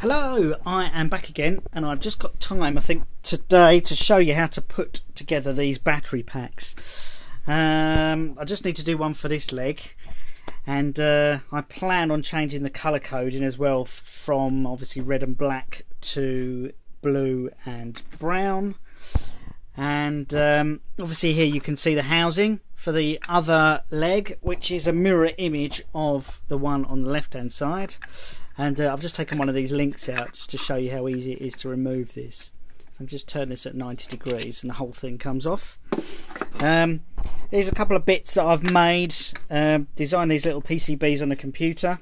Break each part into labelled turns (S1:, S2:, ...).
S1: Hello, I am back again and I've just got time I think today to show you how to put together these battery packs. Um, I just need to do one for this leg and uh, I plan on changing the colour coding as well from obviously red and black to blue and brown and um, obviously here you can see the housing for the other leg which is a mirror image of the one on the left hand side. And uh, I've just taken one of these links out just to show you how easy it is to remove this. So I just turn this at 90 degrees and the whole thing comes off. Um, there's a couple of bits that I've made. Uh, designed these little PCBs on the computer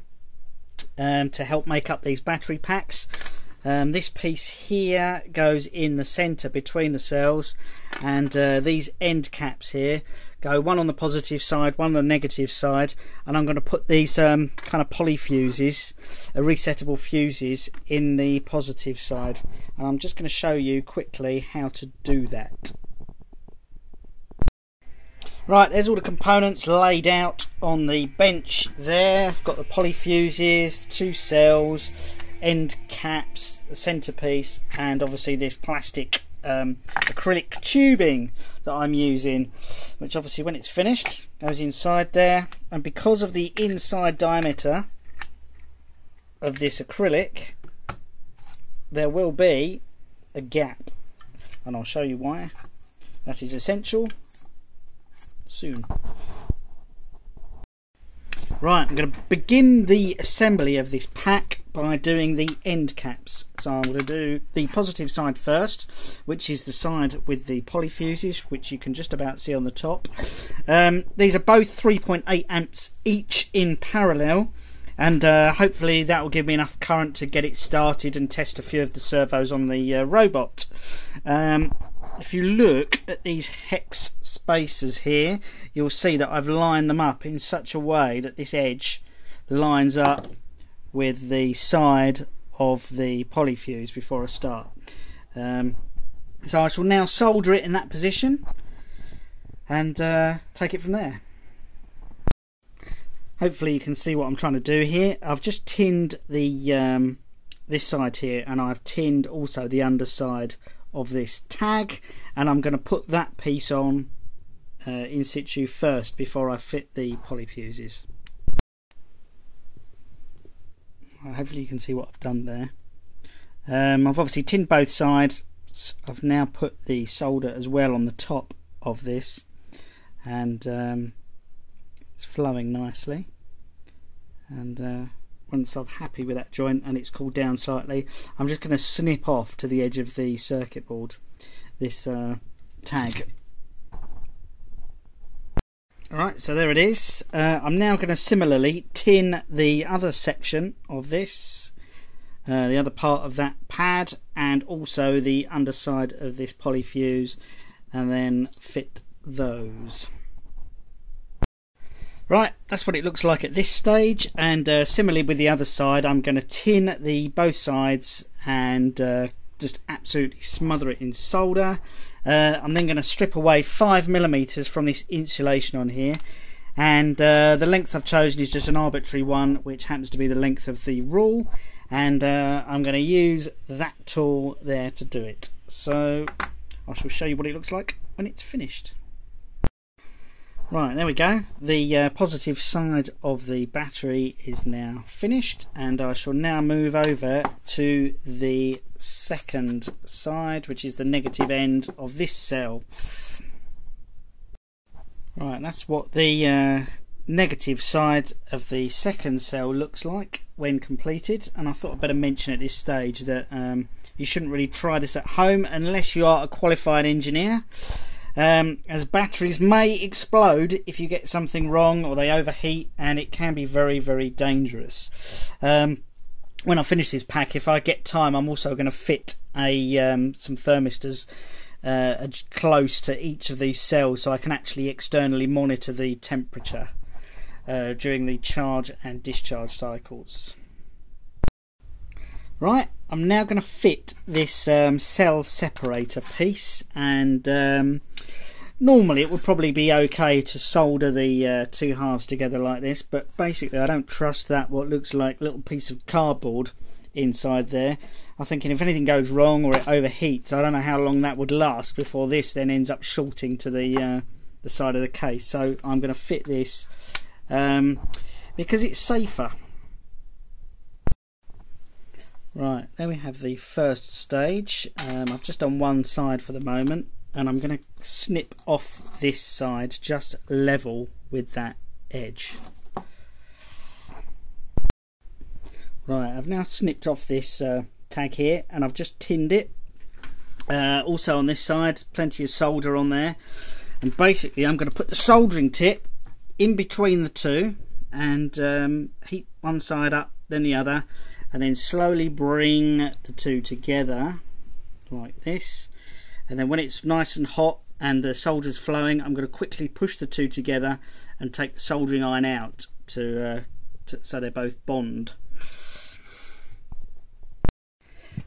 S1: um, to help make up these battery packs um, this piece here goes in the center between the cells and uh, these end caps here go one on the positive side one on the negative side and I'm going to put these um, kind of poly fuses uh, resettable fuses in the positive side and I'm just going to show you quickly how to do that Right, there's all the components laid out on the bench there. I've got the poly fuses, two cells, end caps, the centerpiece, and obviously this plastic um, acrylic tubing that I'm using, which obviously when it's finished goes inside there. And because of the inside diameter of this acrylic, there will be a gap, and I'll show you why. That is essential soon. Right, I'm going to begin the assembly of this pack by doing the end caps. So I'm going to do the positive side first, which is the side with the polyfuses, which you can just about see on the top. Um, these are both 3.8 amps each in parallel and uh, hopefully that will give me enough current to get it started and test a few of the servos on the uh, robot. Um, if you look at these hex spacers here, you'll see that I've lined them up in such a way that this edge lines up with the side of the polyfuse before I start. Um, so I shall now solder it in that position and uh, take it from there hopefully you can see what I'm trying to do here. I've just tinned the um, this side here and I've tinned also the underside of this tag and I'm going to put that piece on uh, in situ first before I fit the polyfuses. Hopefully you can see what I've done there. Um, I've obviously tinned both sides. I've now put the solder as well on the top of this and um, it's flowing nicely and uh, once I'm happy with that joint and it's cooled down slightly I'm just going to snip off to the edge of the circuit board this uh, tag Alright, so there it is. Uh, I'm now going to similarly tin the other section of this, uh, the other part of that pad, and also the underside of this polyfuse, and then fit those. Right, that's what it looks like at this stage, and uh, similarly with the other side, I'm going to tin the both sides and uh, just absolutely smother it in solder. Uh, I'm then going to strip away five millimeters from this insulation on here, and uh, the length I've chosen is just an arbitrary one, which happens to be the length of the rule, and uh, I'm going to use that tool there to do it. So I shall show you what it looks like when it's finished. Right, there we go. The uh, positive side of the battery is now finished and I shall now move over to the second side, which is the negative end of this cell. Right, that's what the uh, negative side of the second cell looks like when completed and I thought I'd better mention at this stage that um, you shouldn't really try this at home unless you are a qualified engineer um, as batteries may explode if you get something wrong or they overheat and it can be very very dangerous. Um, when I finish this pack if I get time I'm also going to fit a um, some thermistors uh, close to each of these cells so I can actually externally monitor the temperature uh, during the charge and discharge cycles. Right I'm now going to fit this um, cell separator piece and um, Normally it would probably be okay to solder the uh, two halves together like this, but basically I don't trust that what looks like little piece of cardboard inside there. I'm thinking if anything goes wrong or it overheats, I don't know how long that would last before this then ends up shorting to the uh, the side of the case. So I'm going to fit this um, because it's safer. Right, there we have the first stage. Um, I've just done one side for the moment and I'm going to snip off this side just level with that edge. Right, I've now snipped off this uh, tag here and I've just tinned it. Uh, also on this side, plenty of solder on there. And basically I'm going to put the soldering tip in between the two and um, heat one side up, then the other, and then slowly bring the two together like this. And then when it's nice and hot and the solder's flowing, I'm going to quickly push the two together and take the soldering iron out to, uh, to so they both bond.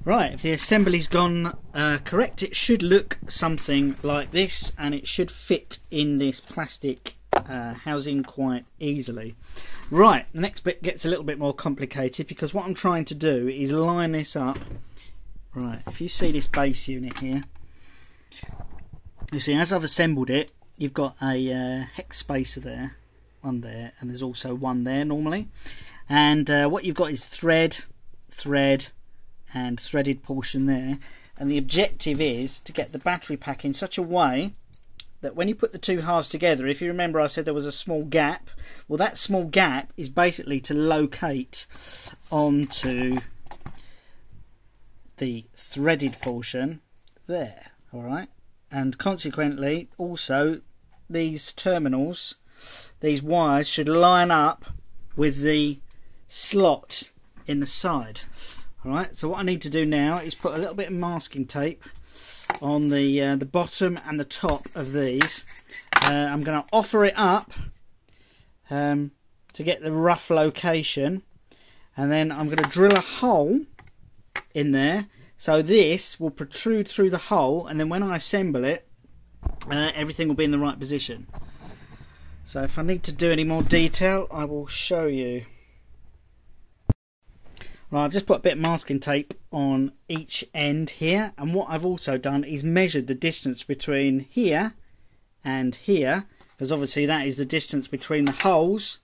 S1: Right, if the assembly's gone uh, correct, it should look something like this and it should fit in this plastic uh, housing quite easily. Right, the next bit gets a little bit more complicated because what I'm trying to do is line this up. Right, if you see this base unit here, you see as I've assembled it, you've got a uh, hex spacer there, one there, and there's also one there normally. And uh, what you've got is thread, thread, and threaded portion there and the objective is to get the battery pack in such a way that when you put the two halves together if you remember I said there was a small gap well that small gap is basically to locate onto the threaded portion there alright and consequently also these terminals these wires should line up with the slot in the side. Alright, so what I need to do now is put a little bit of masking tape on the uh, the bottom and the top of these. Uh, I'm going to offer it up um, to get the rough location. And then I'm going to drill a hole in there so this will protrude through the hole and then when I assemble it uh, everything will be in the right position. So if I need to do any more detail I will show you. Right, I've just put a bit of masking tape on each end here and what I've also done is measured the distance between here and here because obviously that is the distance between the holes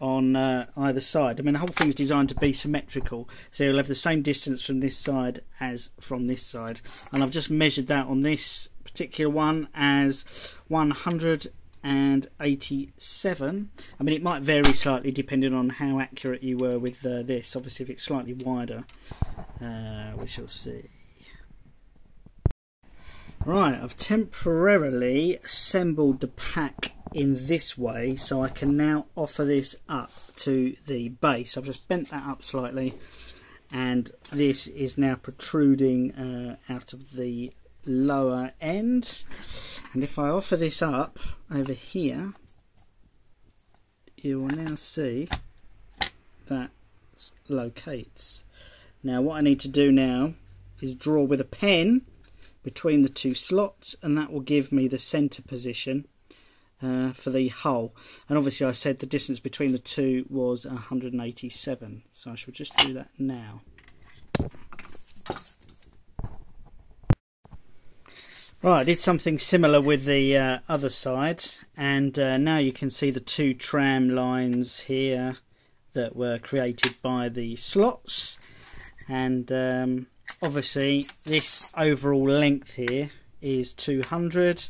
S1: on uh, either side. I mean the whole thing is designed to be symmetrical so you'll have the same distance from this side as from this side. And I've just measured that on this particular one as 100 and 87 I mean it might vary slightly depending on how accurate you were with uh, this. Obviously if it's slightly wider uh, we shall see. Right I've temporarily assembled the pack in this way so I can now offer this up to the base. I've just bent that up slightly and this is now protruding uh, out of the lower end. And if I offer this up over here you will now see that locates. Now what I need to do now is draw with a pen between the two slots and that will give me the center position uh, for the hull. and obviously I said the distance between the two was 187 so I shall just do that now. Right, I did something similar with the uh, other side, and uh, now you can see the two tram lines here that were created by the slots, and um, obviously this overall length here is 200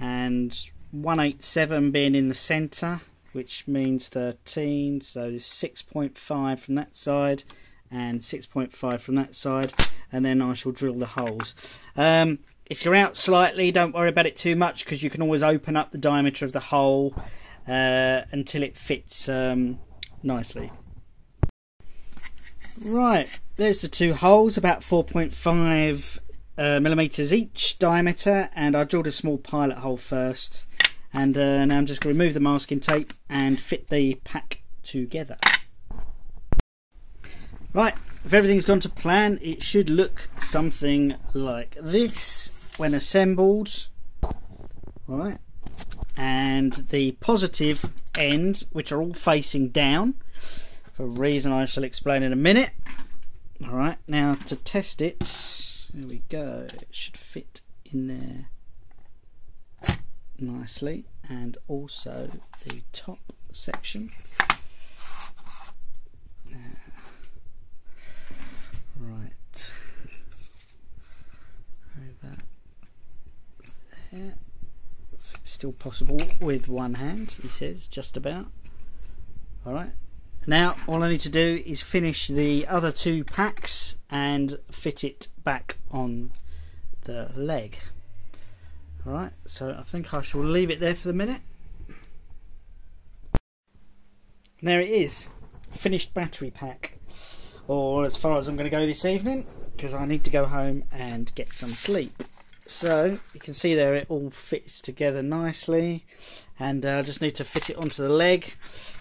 S1: and 187 being in the center which means 13 so there's 6.5 from that side and 6.5 from that side and then I shall drill the holes um, if you're out slightly, don't worry about it too much because you can always open up the diameter of the hole uh, until it fits um, nicely. Right, there's the two holes, about 4.5 uh, millimeters each diameter, and I drilled a small pilot hole first. And uh, now I'm just going to remove the masking tape and fit the pack together. Right, if everything's gone to plan, it should look something like this. When assembled right and the positive end which are all facing down for a reason I shall explain in a minute. Alright, now to test it, there we go, it should fit in there nicely and also the top section. Right, over there. It's still possible with one hand, he says, just about. Alright, now all I need to do is finish the other two packs and fit it back on the leg. Alright, so I think I shall leave it there for the minute. There it is, finished battery pack. Or as far as I'm going to go this evening, because I need to go home and get some sleep. So you can see there it all fits together nicely and uh, I just need to fit it onto the leg.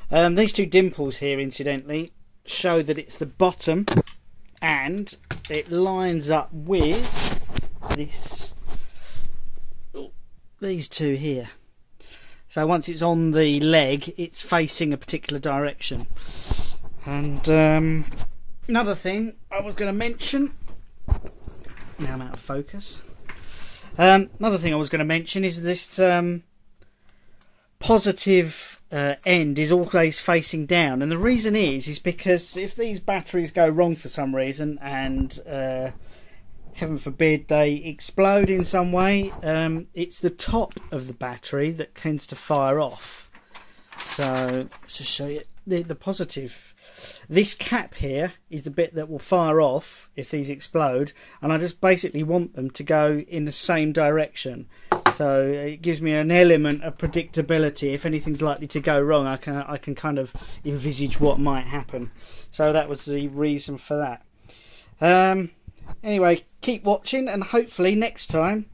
S1: Um, these two dimples here incidentally show that it's the bottom and it lines up with this these two here. So once it's on the leg it's facing a particular direction. And um, another thing I was going to mention now I'm out of focus um, another thing I was going to mention is this um, positive uh, end is always facing down, and the reason is is because if these batteries go wrong for some reason, and uh, heaven forbid they explode in some way, um, it's the top of the battery that tends to fire off. So to show you the the positive this cap here is the bit that will fire off if these explode and I just basically want them to go in the same direction. So it gives me an element of predictability. If anything's likely to go wrong I can I can kind of envisage what might happen. So that was the reason for that. Um, anyway keep watching and hopefully next time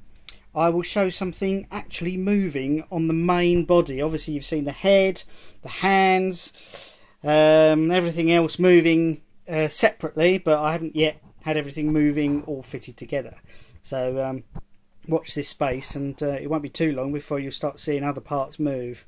S1: I will show something actually moving on the main body obviously you've seen the head the hands um, everything else moving uh, separately, but I haven't yet had everything moving all fitted together. So um, watch this space, and uh, it won't be too long before you start seeing other parts move.